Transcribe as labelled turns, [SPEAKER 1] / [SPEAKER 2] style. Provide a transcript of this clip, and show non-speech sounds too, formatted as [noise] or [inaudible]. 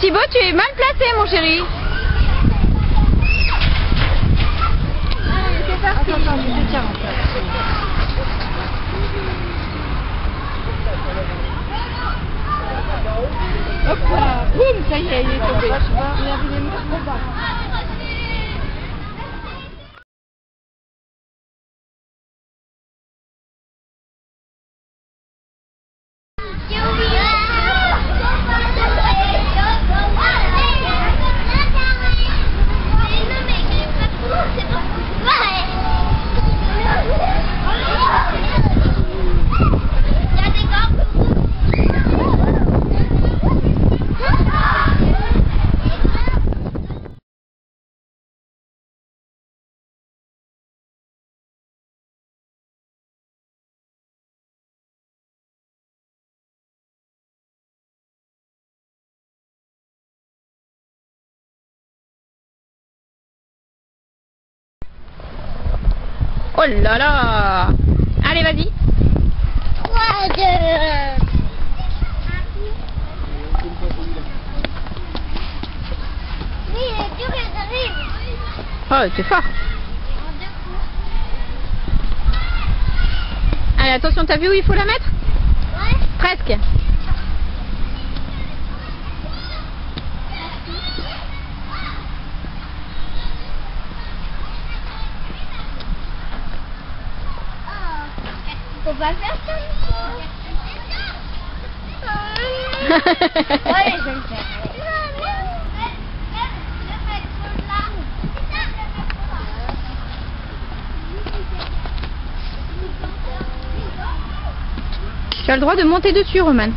[SPEAKER 1] Thibaut, tu es mal placé, mon chéri.
[SPEAKER 2] C'est parti.
[SPEAKER 3] Attends, attends, je te tiens.
[SPEAKER 2] Hop là. Boum, ça y est, il est tombé. Il a vu les mains trop bas.
[SPEAKER 1] Oh là là Allez, vas-y.
[SPEAKER 4] 3, 2, 1. Oui, les deux, ils arrivent.
[SPEAKER 1] Oh, c'est fort. Allez, attention, t'as vu où il faut la mettre?
[SPEAKER 4] Ouais.
[SPEAKER 1] Presque.
[SPEAKER 4] Faut pas faire ça. [laughs] Ouais, je vais le faire.
[SPEAKER 1] tu as le droit de monter dessus, Roman.